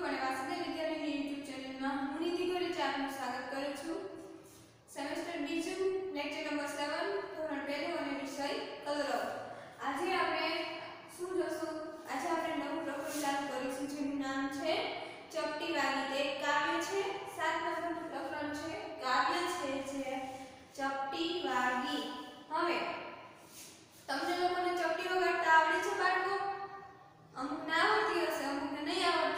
દુખ અને વાસુદેવ વિદ્યાલયની યુટ્યુબ ચેનલમાં હું નિધિ ગોરેચા આપનું સ્વાગત કરું છું. સેમેસ્ટર બીજું લેક્ચર નંબર સેવન ધોરણ પહેલું અને વિષય કલરવ આજે આપણે શું જોશું? આજે આપણે નવું પ્રકરણ ચાલુ કરીશું, જેનું નામ છે ચપટી વાગી તે કાવ્ય છે. સાત નંબરનું પ્રકરણ છે, કાવ્ય છે જે ચપટી વાગી હવે, તમને લોકોને ચપટી વગાડતા આવડે છે બાળકો? અમુક ના આવડતી હશે, અમુકને નહીં આવડે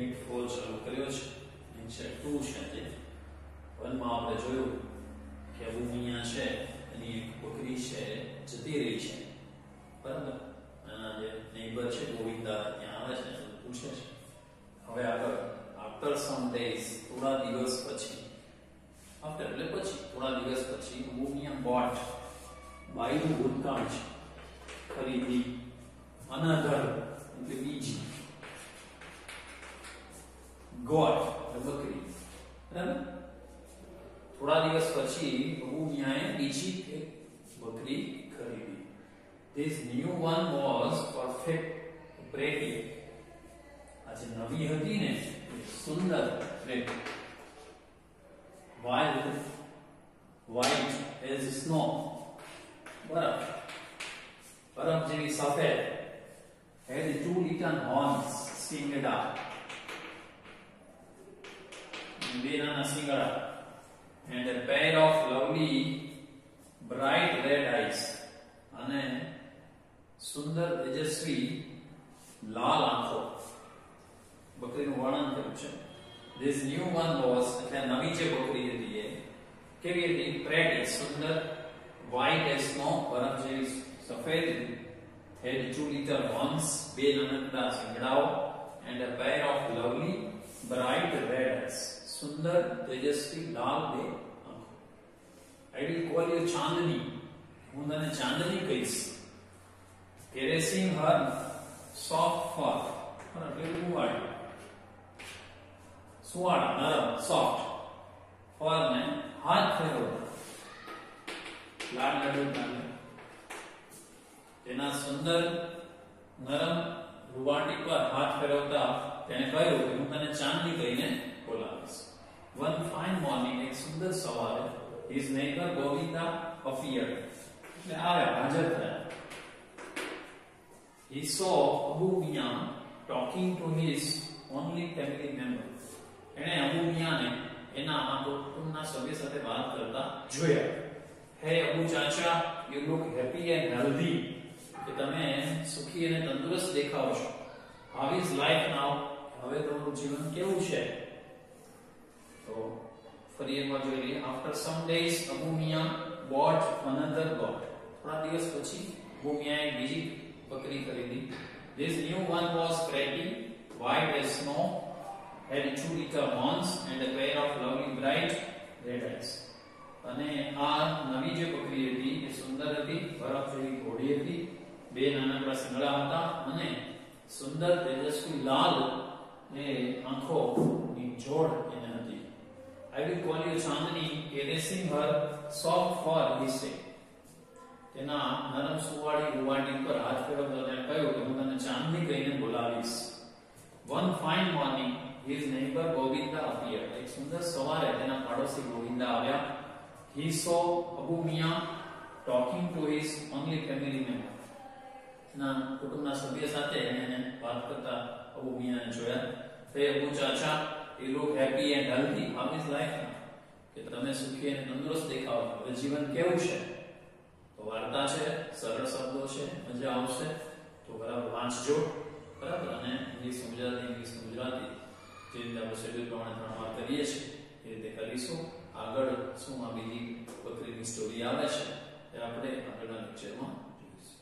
યુનિટ ફોર શરૂ કર્યો છે. લેક્ચર ટુ છે આજે વનમાં આપણે જોયું કે ભૂમિયા છે, એની એક બકરી છે, જતી રહી છે. બરાબર? જે નેબર છે, ગોવિંદા ત્યાં આવે છે પૂછે છે. હવે આગળ આફ્ટર સમ ડેઝ થોડા દિવસ પછી આફ્ટર એટલે પછી, થોડા દિવસ પછી, ભૂમિયા બોટ બાયનું ભૂતકાળ છે. ખરીદી અનાધર એટલે બીજી. ગોટ એટલે બકરી બરાબર થોડા દિવસ પછી બહુ ન્યાય બીજી એક બકરી ખરીદી this new one was perfect pretty આજે નવી હતી ને એ સુંદર pretty wild white as snow બરફ બરફ જેવી સફેદ had two little horns stinged up બે નાના શિંગડા and a pair of lovely bright red eyes અને સુંદર તેજસ્વી લાલ આંખો બકરીનું વર્ણન કર્યું છે this new one was એટલે નવી જે બકરી હતી એ કેવી હતી પ્રેટી સુંદર white as snow બરફ જેવી સફેદ had two little horns બે નાનકડા શિંગડાઓ and a pair of lovely bright red eyes સુંદર તેજસ્વી લાલ બે આંખો I will call you ચાંદની હું તને ચાંદની કહીશ caressing her soft fur her એટલે ઉવાડી સુવાળા નરમ સોફ્ટ ફર ને હાથ ફેરવો લાડ લાડુ કાને તેના સુંદર નરમ રૂવાટી પર હાથ ફેરવતા તેને કહ્યું કે હું તને ચાંદની કહીને બોલાવીશ વન ફાઇન મોર્નિંગ એક સુંદર સવારે હિઝ નેબર ગોવિંદા અપિયર્ડ એટલે આવ્યા હાજર થયા He saw Abu Miyan talking to his only family member. એણે અબુ મિયાને એના માતો કુટુંબના સભ્ય સાથે વાત કરતા જોયા હે અબુ ચાચા you look happy and healthy કે તમે સુખી અને તંદુરસ્ત દેખાવ છો હાઉ ઇઝ લાઈફ નાઉ હવે તમારું જીવન કેવું છે તો ફરી એકવાર જોઈ લઈએ after some days Abu Miya bought another goat થોડા દિવસ પછી અબુ મિયાએ બીજી બકરી ખરીદી This new one was pretty, white as snow, had two little horns and a pair of lovely bright red eyes. અને આ નવી જે બકરી હતી એ સુંદર હતી બરફ જેવી ઘોડી હતી બે નાનકડા શિંગડા હતા અને સુંદર તેજસ્વી લાલ એ આંખોની જોડ એને હતી I will call you Chandni, caressing her soft fur, he said. તેના નરમ સુવાળી રૂવાટી પર હાથ ફેરવતો તેણે કહ્યું કે હું તને ચાંદની કહીને બોલાવીશ one fine morning his neighbour Govinda appeared એક સુંદર સવારે તેના પાડોશી ગોવિંદા આવ્યા he saw Abu Miya talking to his only family member ના કુટુંબના સભ્ય સાથે એને વાત કરતા અબુ મિયાને જોયા હે અબુ ચાચા you look happy and healthy how is life now કે તમે સુખી અને તંદુરસ્ત દેખાવ હવે જીવન કેવું છે તો વાર્તા છે સરળ શબ્દો છે મજા આવશે તો બરાબર વાંચજો બરાબર અને ઇંગ્લિશ ગુજરાતી ઇંગ્લિશ ગુજરાતી જે રીતે આપણે શેડ્યુલ પ્રમાણે ત્રણ વાર કરીએ છીએ એ રીતે કરીશું આગળ શું આ બીજી બકરીની સ્ટોરી આવે છે એ આપણે આગળના લેક્ચરમાં જોઈશું